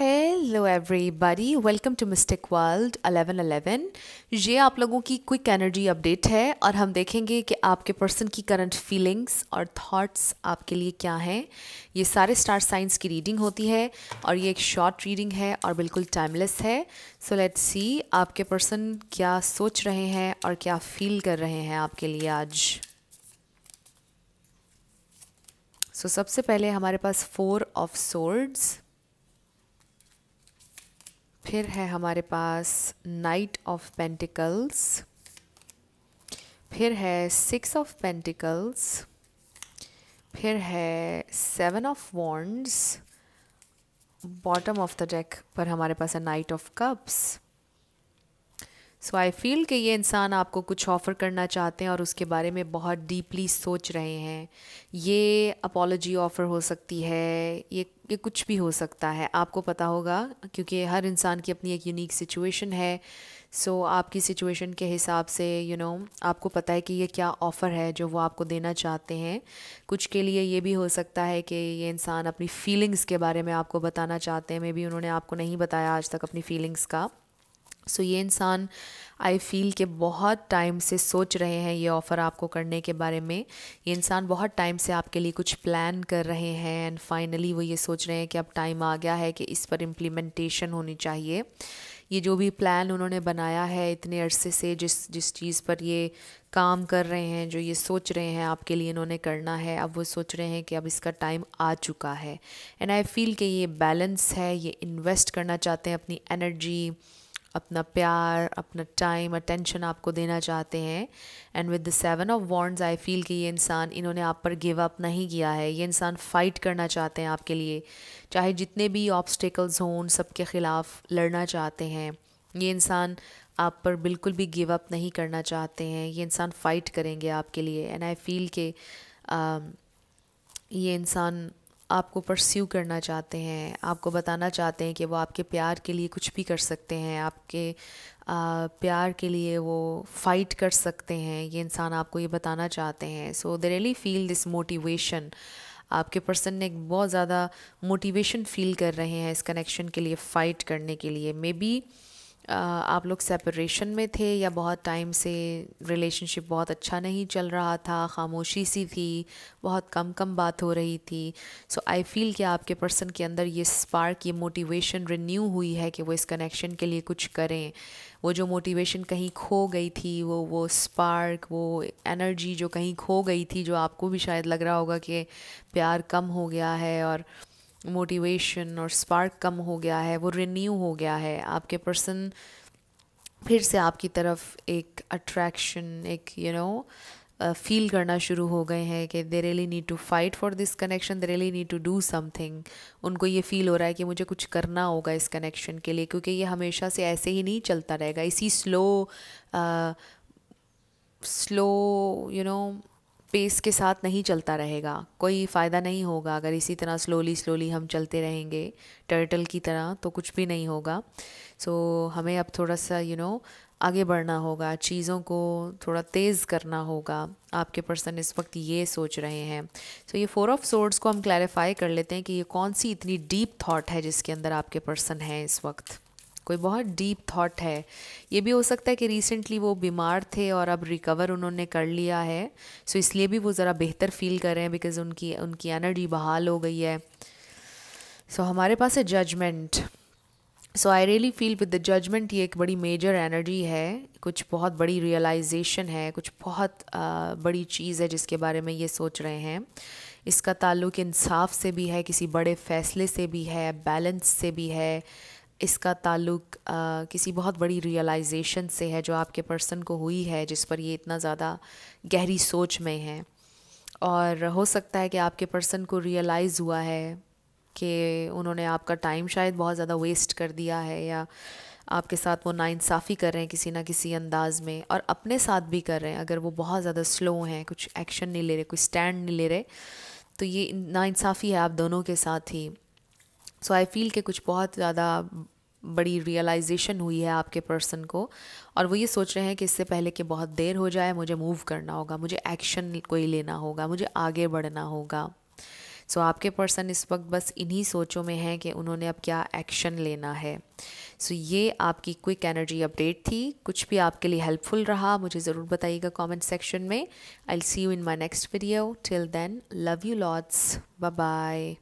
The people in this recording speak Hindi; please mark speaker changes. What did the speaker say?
Speaker 1: Hello everybody welcome to mistake world 1111 ये आप लोगों की क्विक एनर्जी अपडेट है और हम देखेंगे कि आपके पर्सन की करंट फीलिंग्स और थॉट्स आपके लिए क्या हैं। ये सारे स्टार साइंस की रीडिंग होती है और ये एक शॉर्ट रीडिंग है और बिल्कुल टाइमलेस है। सो लेट्स सी आपके पर्सन क्या सोच रहे हैं और क्या फील कर रहे हैं आपके लिए आज। सो so, सबसे पहले हमारे पास फोर ऑफ़ सोर्ड्स फिर है हमारे पास नाइट ऑफ़ पेंटिकल्स फिर है सिक्स ऑफ़ पेंटिकल्स फिर है seven of wands bottom of the deck पर हमारे पास है knight of cups so I feel कि ये इंसान आपको कुछ ऑफ़र करना चाहते हैं और उसके बारे में बहुत डीपली सोच रहे हैं। ये अपोलॉजी ऑफ़र हो सकती है ये ये कुछ भी हो सकता है। आपको पता होगा क्योंकि हर इंसान की अपनी एक यूनिक सिचुएशन है। सो so, आपकी सिचुएशन के हिसाब से यू you नो know, आपको पता है कि ये क्या ऑफ़र है जो वो आपको देना चाहते हैं। कुछ के लिए ये भी हो सकता है कि ये इंसान अपनी फीलिंग्स के बारे में आपको बताना चाहते हैं। मे बी उन्होंने आपको नहीं बताया आज तक अपनी फीलिंग्स का। सो ये इंसान आई फील के बहुत टाइम से सोच रहे हैं ये ऑफ़र आपको करने के बारे में। ये इंसान बहुत टाइम से आपके लिए कुछ प्लान कर रहे हैं एंड फाइनली वो ये सोच रहे हैं कि अब टाइम आ गया है कि इस पर इम्प्लीमेंटेशन होनी चाहिए। ये जो भी प्लान उन्होंने बनाया है इतने अरसे से जिस जिस चीज़ पर ये काम कर रहे हैं, जो ये सोच रहे हैं आपके लिए इन्होंने करना है, अब वो सोच रहे हैं कि अब इसका टाइम आ चुका है। एंड आई फील कि ये बैलेंस है, ये इन्वेस्ट करना चाहते हैं अपनी एनर्जी अपना प्यार, अपना टाइम अटेंशन आपको देना चाहते हैं। And with the seven of wands I feel कि ये इंसान, इन्होंने आप पर गिव अप नहीं किया है। ये इंसान फ़ाइट करना चाहते हैं आपके लिए। चाहे जितने भी ऑब्स्टिकल्स हों, उन सब के ख़िलाफ़ लड़ना चाहते हैं। ये इंसान आप पर बिल्कुल भी गिव अप नहीं करना चाहते हैं। ये इंसान फ़ाइट करेंगे आपके लिए। एंड आई फील के ये इंसान आपको परस्यू करना चाहते हैं, आपको बताना चाहते हैं कि वो आपके प्यार के लिए कुछ भी कर सकते हैं, आपके प्यार के लिए वो फ़ाइट कर सकते हैं, ये इंसान आपको ये बताना चाहते हैं। So they really feel this motivation आपके पर्सन ने बहुत ज़्यादा मोटिवेशन फील कर रहे हैं इस कनेक्शन के लिए फ़ाइट करने के लिए। मे बी आप लोग सेपरेशन में थे या बहुत टाइम से रिलेशनशिप बहुत अच्छा नहीं चल रहा था, खामोशी सी थी, बहुत कम कम बात हो रही थी। सो आई फील कि आपके पर्सन के अंदर ये स्पार्क ये मोटिवेशन रिन्यू हुई है कि वो इस कनेक्शन के लिए कुछ करें। वो जो मोटिवेशन कहीं खो गई थी, वो वो स्पार्क वो एनर्जी जो कहीं खो गई थी, जो आपको भी शायद लग रहा होगा कि प्यार कम हो गया है और मोटिवेशन और स्पार्क कम हो गया है, वो रिन्यू हो गया है, आपके पर्सन फिर से आपकी तरफ़ एक अट्रैक्शन एक यू नो फील करना शुरू हो गए हैं कि they really need to fight for this connection they really need to do something उनको ये फील हो रहा है कि मुझे कुछ करना होगा इस कनेक्शन के लिए, क्योंकि ये हमेशा से ऐसे ही नहीं चलता रहेगा। इसी slow slow you know pace के साथ नहीं चलता रहेगा। कोई फ़ायदा नहीं होगा अगर इसी तरह स्लोली स्लोली हम चलते रहेंगे टर्टल की तरह तो कुछ भी नहीं होगा। सो so, हमें अब थोड़ा सा यू you नो know, आगे बढ़ना होगा चीज़ों को थोड़ा तेज़ करना होगा। आपके पर्सन इस वक्त ये सोच रहे हैं। सो so, ये फोर ऑफ़ सोर्ड्स को हम क्लैरिफाई कर लेते हैं कि ये कौन सी इतनी डीप थॉट है जिसके अंदर आपके पर्सन हैं इस वक्त। कोई बहुत डीप थॉट है। ये भी हो सकता है कि रिसेंटली वो बीमार थे और अब रिकवर उन्होंने कर लिया है। सो इसलिए भी वो ज़रा बेहतर फील कर रहे हैं बिकॉज़ उनकी उनकी एनर्जी बहाल हो गई है। सो so, हमारे पास है judgement so I really feel with the judgement ये एक बड़ी मेजर एनर्जी है। कुछ बहुत बड़ी रियलाइजेशन है। कुछ बहुत बड़ी चीज़ है जिसके बारे में ये सोच रहे हैं। इसका ताल्लुक इंसाफ से भी है किसी बड़े फ़ैसले से भी है बैलेंस से भी है। इसका ताल्लुक किसी बहुत बड़ी रियलाइजेशन से है जो आपके पर्सन को हुई है, जिस पर ये इतना ज़्यादा गहरी सोच में है। और हो सकता है कि आपके पर्सन को रियलाइज़ हुआ है कि उन्होंने आपका टाइम शायद बहुत ज़्यादा वेस्ट कर दिया है, या आपके साथ वो नाइंसाफ़ी कर रहे हैं किसी ना किसी अंदाज में, और अपने साथ भी कर रहे हैं। अगर वो बहुत ज़्यादा स्लो हैं, कुछ एक्शन नहीं ले रहे, कोई स्टैंड नहीं ले रहे तो ये नाइंसाफ़ी है आप दोनों के साथ ही। सो आई फील कि कुछ बहुत ज़्यादा बड़ी रियलाइजेशन हुई है आपके पर्सन को और वो ये सोच रहे हैं कि इससे पहले कि बहुत देर हो जाए मुझे मूव करना होगा मुझे एक्शन कोई लेना होगा मुझे आगे बढ़ना होगा। सो so, आपके पर्सन इस वक्त बस इन्हीं सोचों में हैं कि उन्होंने अब क्या एक्शन लेना है। सो so, ये आपकी क्विक एनर्जी अपडेट थी। कुछ भी आपके लिए हेल्पफुल रहा मुझे ज़रूर बताइएगा कमेंट सेक्शन में। I see you in my next video till then love you lots bye bye